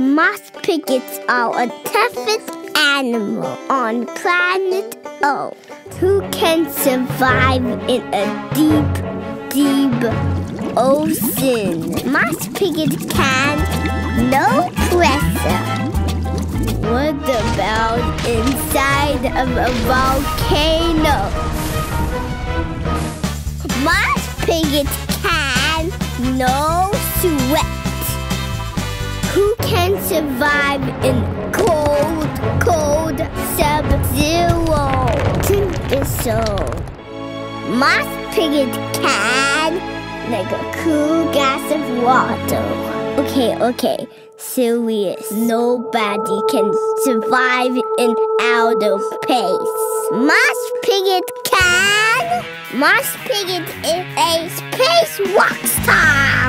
Moss piglets are a toughest animal on planet Earth who can survive in a deep, deep ocean. Moss piglet can no pressure. What about inside of a volcano? Moss piglet can can survive in cold, cold sub-zero temperature? Moss piglet can like a cool glass of water. Okay, okay, serious. Nobody can survive in outer space. Moss piglet can. Moss piglet is a space rock star.